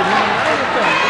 Obrigado.